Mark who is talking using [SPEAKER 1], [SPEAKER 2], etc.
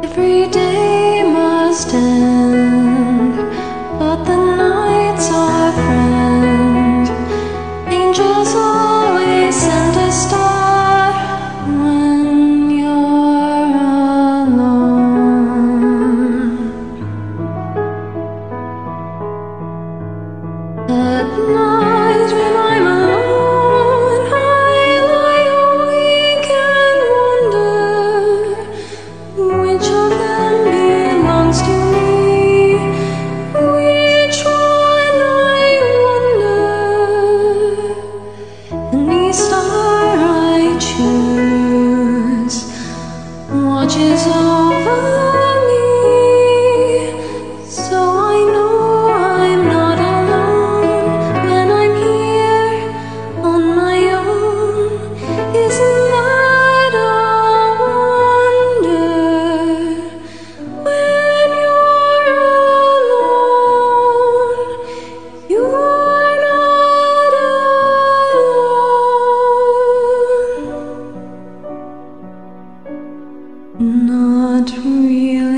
[SPEAKER 1] Every day must end, Yes. not really.